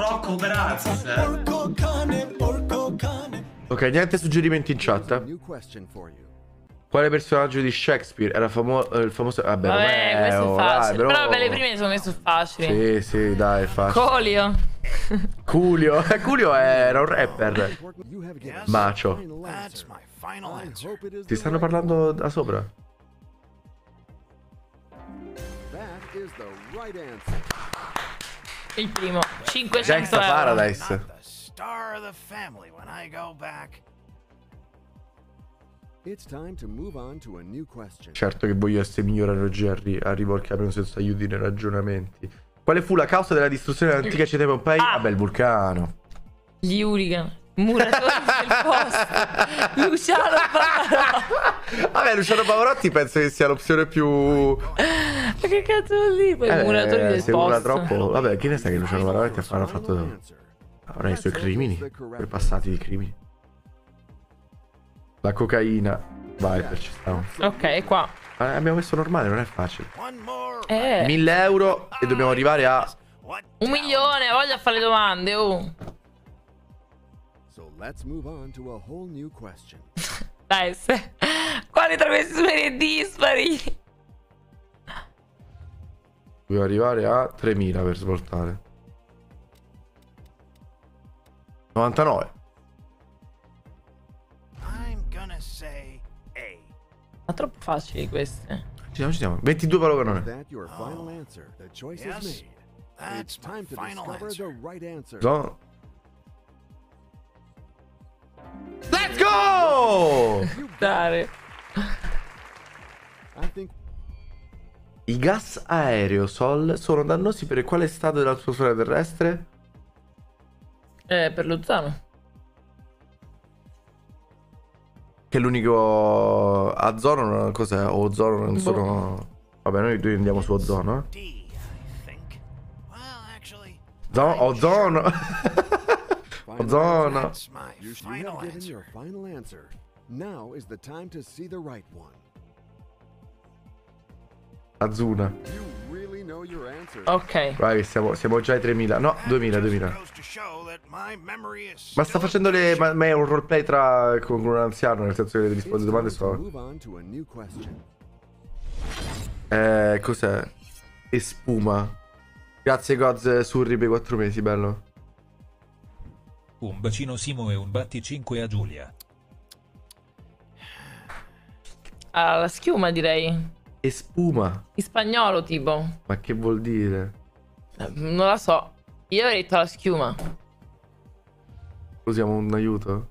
Rocco Graz. Ok, niente suggerimenti in chat. Quale personaggio di Shakespeare era famo- eh, il famoso... Vabbè, Vabbè, Romeo, questo è dai, facile. però... Però vabbè, le prime sono messo facili. Sì, sì, dai, è facile. Colio. Culio. Culio era un rapper. Macio. Ti stanno parlando da sopra. That is the right answer. Il primo. 500 Gangsta euro. Paradise. Star of the family when I go back. It's time to move on to a new question. Certo che voglio essere migliore arri- arrivo al cammino senza aiuti nei ragionamenti. Quale fu la causa della distruzione dell'antica città di Pompei? Ah. Vabbè, il vulcano. Gli Hurricane. Muratori del posto. Luciano Pavarotti. Vabbè, Luciano Pavarotti penso che sia l'opzione più... Ma che cazzo dire? Poi Eh, i muratori del se posto. troppo... Vabbè, chi ne sa che Luciano Pavarotti ha Final fatto... Avrà i suoi crimini. Per passati di crimini. La cocaina. Vai, ci stiamo. Ok, qua. Eh, abbiamo messo normale, non è facile. Eh, 1000 euro e dobbiamo arrivare a... Un milione. Voglio fare le domande. Oh. So let's move on to a whole new question. Dai, se... Quale tra questi numeri è dispari? Dobbiamo arrivare a 3000 per svoltare. 99. I'm gonna say A. Ma troppo facili queste. Ci siamo, ci siamo. 22 Is parole. made. That's my final answer. No. Let's go! Dare. I gas aerosol sono dannosi per quale stato dell'atmosfera terrestre? Eh, per l'ozono. Che è l'unico azono, non- cos'è? O ozono non Boh. sono... Vabbè, noi due andiamo su ozono, eh. Zo- ozono. my You, final have given your final answer. Now is the time to see the right one. Answer. Ok. Vai, che siamo, siamo già ai 3000. No, That 2000, just 2000. goes to show that my memory is Ma sta facendo le... Ma, ma è un roleplay tra... con un anziano, nel senso che le risposte domande sono... question. Eh, cos'è? E spuma. Grazie Goz Surri per 4 mesi, bello. Un bacino Simo e un batti 5 a Giulia. Ah, la schiuma direi. E spuma. In spagnolo tipo. Ma che vuol dire? Eh, Non la so. Io avrei detto la schiuma. Usiamo un aiuto?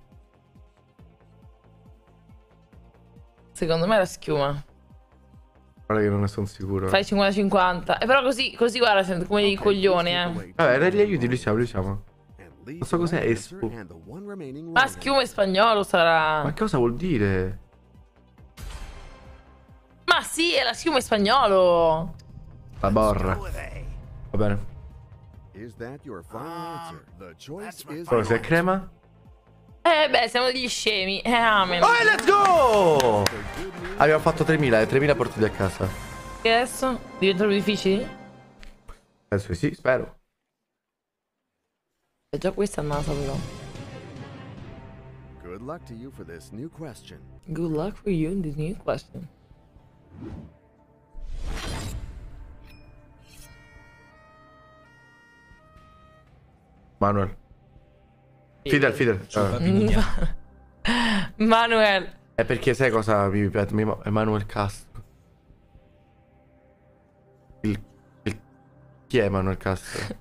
Secondo me è la schiuma. Guarda che non ne sono sicuro. Fai 50-50. E però così, così guarda, come dei coglioni, eh. Vabbè, negli aiuti li siamo, li siamo. Non so cos'è espo. Ma schiuma in spagnolo sarà. Ma cosa vuol dire? Ma sì, è la schiuma in spagnolo. La borra. Va bene. Is that your final answer? The choice that's my is Cosa, se è crema? Eh beh, siamo degli scemi. Eh, amen. Oh, let's go! Abbiamo fatto 3000 e 3000 portati a casa. E adesso? Diventano più difficili? Di sì, spero. È già questa è andata però. Good luck to you for this new question. Good luck for you in this new question. Manuel. Fidel, Fidel. Ah. Manuel. È perché sai cosa mi ripete? Mi- Emanuel Castro. Il, il- Chi è Emanuel Castro?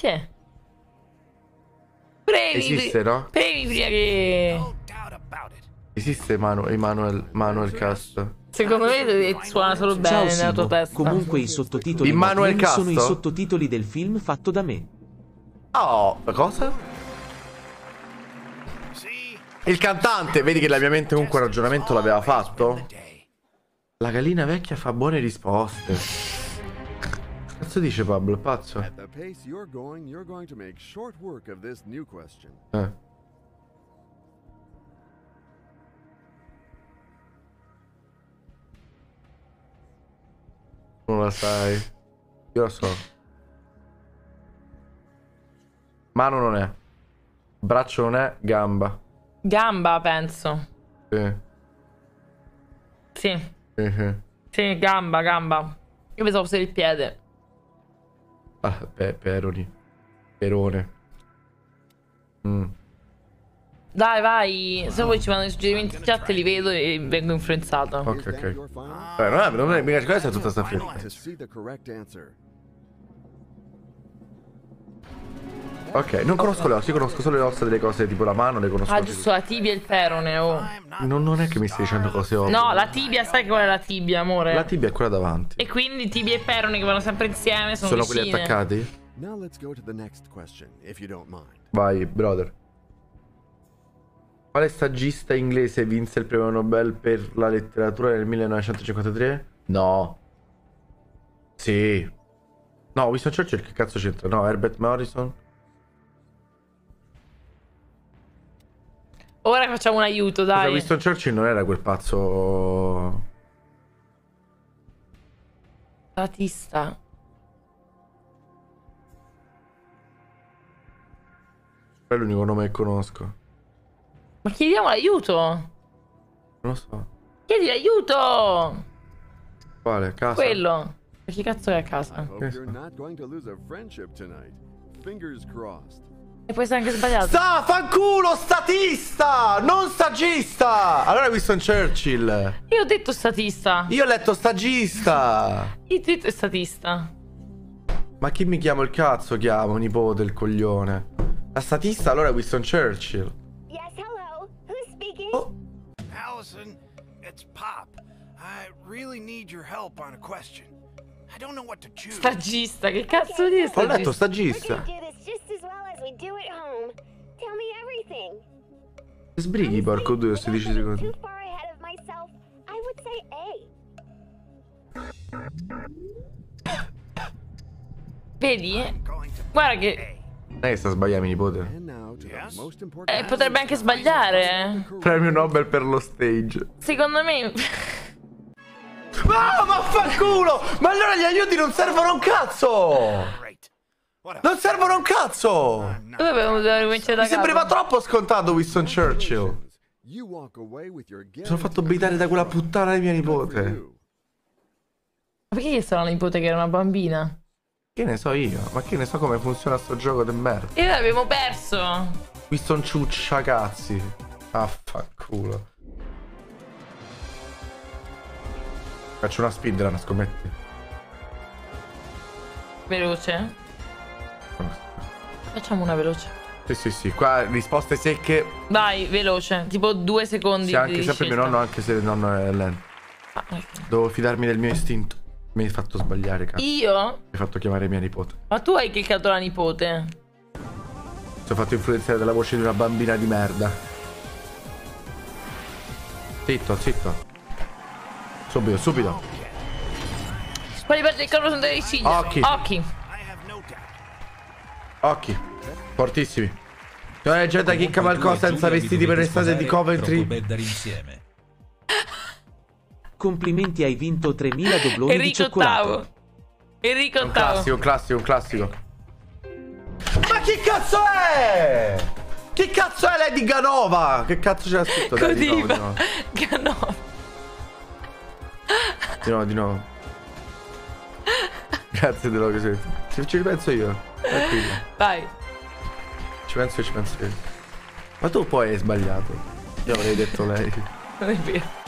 Boh. Chi è? Premi. Esiste, no? Premi prima che... Esiste Manu- Emanuel, Manuel Castro. Secondo me suona solo bene Ciao nella tua testa. comunque i sottotitoli sono i sottotitoli del film fatto da me. Oh, cosa? Il cantante, vedi che la mia mente comunque un ragionamento l'aveva fatto? La gallina vecchia fa buone risposte. Cazzo dice Pablo, pazzo? At the pace you're going, you're going to make short work of this new question. Eh. Non la sai. Io la so. Mano non è. Braccio non è. Gamba. Gamba, penso. Sì. Sì. Sì, sì. Sì, gamba, gamba. Io pensavo fosse il piede. Ah, pe- peroni. Perone. Mm. Dai, vai. Se voi ci mandate i suggerimenti in chat li vedo e vengo influenzato. Ok, ok. your final? Eh, non è, non è mica questa è tutta sta film. Ok, non conosco le ossa, io conosco solo le ossa delle cose tipo la mano, le conosco. Ah, giusto, la tibia e il perone, oh. Non, non è che mi stai dicendo cose ovvie. No, la tibia, sai qual è la tibia, amore? La tibia è quella davanti. E quindi tibia e perone che vanno sempre insieme sono, Sono quelli attaccati? Vai, brother. Quale saggista inglese vinse il premio Nobel per la letteratura nel 1953? No. Sì. No, Winston Churchill che cazzo c'entra? No, Herbert Morrison. Ora facciamo un aiuto, Scusa, dai. Winston Churchill non era quel pazzo... Statista. È l'unico nome che conosco. Ma chiediamo l'aiuto. Non lo so. Chiedi l'aiuto. Quale? Casa? Quello. Ma chi cazzo è a casa? Fingers crossed. E puoi essere anche sbagliato. Sta, fanculo, statista! Non saggista! Allora è Winston Churchill. Io ho detto statista. Io ho letto stagista. Io ho detto statista. Ma chi mi chiamo il cazzo chiamo, nipote, il coglione? La statista allora è Winston Churchill. Yes, hello. Who's speaking? Oh, Allison, it's Pop. I really need your help on a question. I don't know what to choose. Stagista, che cazzo di ho letto stagista? Do at home. Tell me everything. Sbrighi, porco due, Honestly, 16 without secondi. getting Too far ahead of myself. I would say A. Vedi? Guarda che... Non è che sta sbagliando, nipote. Most important. Eh, potrebbe anche sbagliare. Premio Nobel per lo stage. Secondo me... Ah, vaffanculo! Ma allora gli aiuti non servono un cazzo! Non servono un cazzo! Mi sembrava troppo scontato Winston Churchill. Mi sono fatto abitare da quella puttana di mia nipote. Ma perché gli stava la nipote che era una bambina? Che ne so io? Ma che ne so come funziona sto gioco di merda? E noi abbiamo perso. Winston ciuccia cazzi. Affanculo. Faccio una speedrun, scommetti. Veloce. Facciamo una veloce. Sì, sì, sì. Qua risposte secche. Vai, veloce. Tipo due secondi. Sì, anche sempre mio scelta. nonno, anche se il nonno è lento. Ah, ecco. Devo fidarmi del mio istinto. Mi hai fatto sbagliare, cazzo. Mi Io? hai fatto chiamare mia nipote. Ma tu hai cliccato la nipote. Mi sono fatto influenzare dalla voce di una bambina di merda. Zitto, zitto. Subito, subito. Quali parti del corpo sono delle ciglia? Occhi. Occhi. Occhi. Fortissimi. Cioè, leggenda chicca qualcosa senza vestiti per l'estate di Coventry. Insieme. Complimenti hai vinto 3000 dobloni di Enrico cioccolato. ottavo. Enrico Un ottavo. classico, un classico, un classico. Ma chi cazzo è? Chi cazzo è Lady Ganova? Che cazzo c'era scritto? Di di Codiva. nuovo. Ganova. Di nuovo, di nuovo. Grazie dello sei. Ci, ci ripenso io. Tranquillo. Vai. Ci penso io, ci penso io. Ma tu poi hai sbagliato. Io avrei detto lei. Non è vero.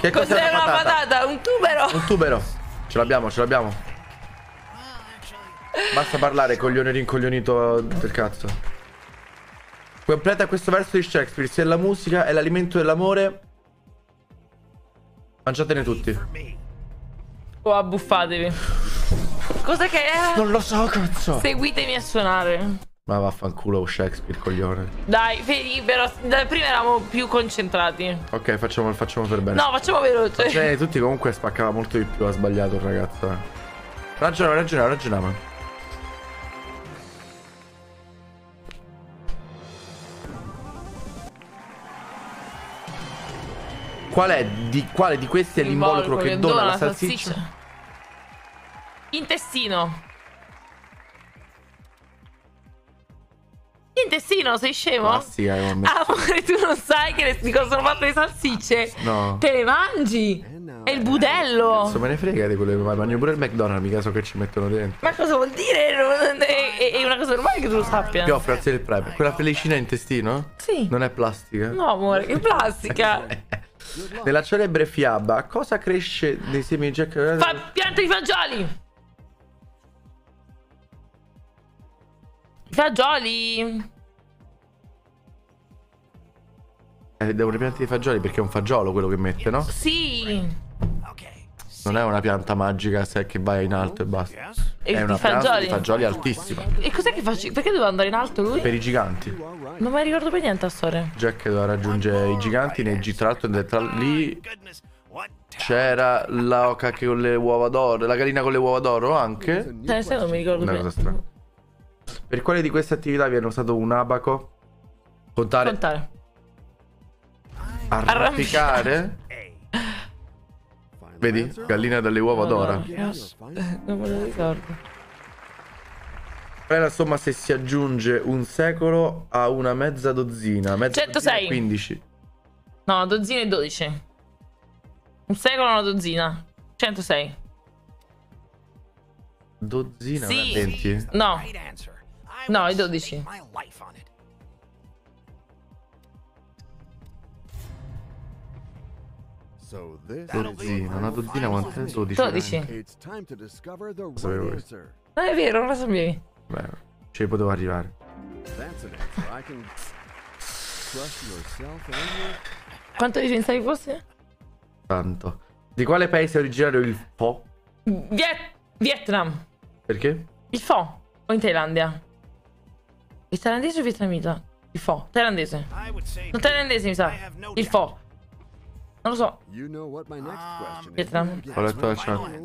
Che cos'è Cos'è una patata? patata? Un tubero. Un tubero. Ce l'abbiamo, ce l'abbiamo. Basta parlare, coglione rincoglionito del cazzo. Completa questo verso di Shakespeare. Se la musica è l'alimento dell'amore. Mangiatene tutti. Oh, abbuffatevi. Cosa che è? Non lo so, cazzo. Seguitemi a suonare. Ma vaffanculo Shakespeare, coglione. Dai, vedi, però da prima eravamo più concentrati. Ok, facciamo, facciamo per bene. No, facciamo veloce. Cioè, tutti comunque spaccava molto di più. Ha sbagliato il ragazzo. Eh. Ragionava, ragionava, ragionava. Qual è di, quale di questi è l'involucro che, dona la salsiccia? Intestino, sei scemo? Ho messo. Amore, tu non sai che le, di cosa sono fatte le salsicce? No. Te le mangi? È il budello. Cazzo me ne frega di quello che mi mangio pure il McDonald's, mica so che ci mettono dentro. Ma cosa vuol dire? Non- È, è- è una cosa normale che tu lo sappia. Ti offre grazie del Prime. Quella pellicina in intestino? Sì. Non è plastica? No, amore, che plastica. Nella celebre fiaba, cosa cresce nei semi di Jack? Fa piante di fagioli. Fagioli. Eh, devono piante di fagioli perché è un fagiolo quello che mette, no? Sì. Non è una pianta magica se che vai in alto e basta. E È una pianta fagioli. di fagioli altissima. E cos'è che faccio? Perché doveva andare in alto lui? Per i giganti. Non mi ricordo per niente la storia. Jack doveva raggiungere i giganti nei G. Tra l'altro tra- lì c'era la oca che con le uova d'oro. La gallina con le uova d'oro anche. Cioè, sai, non mi ricordo Una più. cosa strana. Per quale di queste attività viene usato un abaco? Contare, Contare. arrampicare? Vedi? Gallina dalle uova final Non me lo ricordo. Qual è la somma se si aggiunge un secolo a una mezza dozzina? Mezza 106. dozzina è 15. No, una dozzina e 12. Un secolo e una dozzina. 106. Dozzina, Sì. non è 20? No. No, i 12. stake My life on it. So this That'll is be your Dozzina, una dozzina quant'è? answer. 12. 12. It's time to discover the Sapevo questo. Non è vero, non lo sapevi. Beh, ci potevo arrivare. Quanto pensavi fosse? Tanto. Di quale paese è originario il Po? Viet- Vietnam. Perché? Il Pho. O in Thailandia. Il thailandese o il vietnamita? Il Pho. Thailandese. Non thailandese mi sa. No Il. Pho. Non lo so. Um. Vietnam. Ho letto la chat.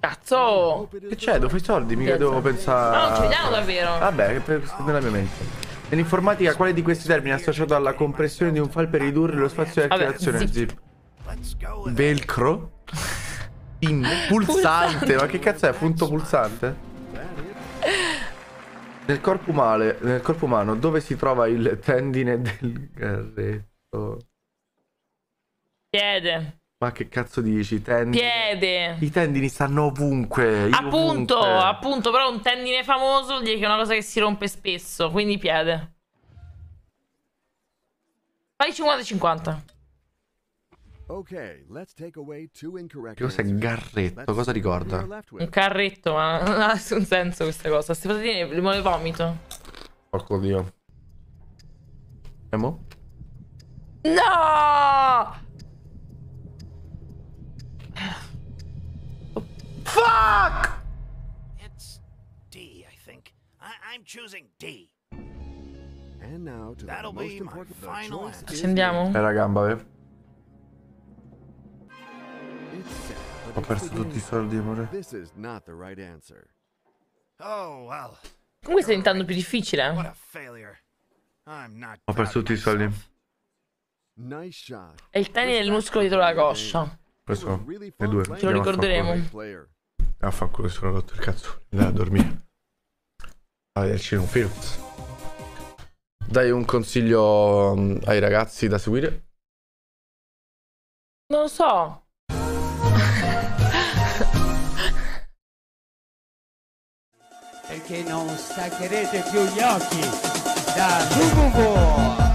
Cazzo. Che c'è? Dove i soldi? Mica Piazza. devo pensare. Ma non ci vediamo davvero. Vabbè, che per nella mia mente. Nell'informatica, quale di questi termini è associato alla compressione di un file per ridurre lo spazio di Vabbè, archiviazione? zip. Velcro? Pin? Pulsante? Ma che cazzo è? Punto pulsante? Nel corpo, umale, nel corpo umano, dove si trova il tendine del garretto? Piede. Ma che cazzo dici? Tendine? Piede. I tendini stanno ovunque. Appunto, ovunque. appunto, però un tendine famoso vuol dire che è una cosa che si rompe spesso, quindi piede. Fai 50-50. Okay, let's take away two cos'è answers. garretto? Cosa ricorda? Un carretto, ma non ha nessun senso questa cosa. Queste patatine le le vomito. Porco dio. E mo? No! Fuck! It's D, I think. I- I'm choosing D. And now to the That'll most be my final Accendiamo? È la gamba, eh. Ho perso tutti i soldi, amore. Oh, well. Comunque sta diventando più difficile. Not. Ho perso tutti i soldi. myself. Nice shot. È il tendine del muscolo dietro la coscia. Questo fun due. Ce lo Andiamo ricorderemo. with a player. A fanculo, sono rotto il cazzo. Andare a dormire. A vederci un film. Dai un consiglio mm, ai ragazzi da seguire. Non lo so. Perché non staccherete più gli occhi da Bububu.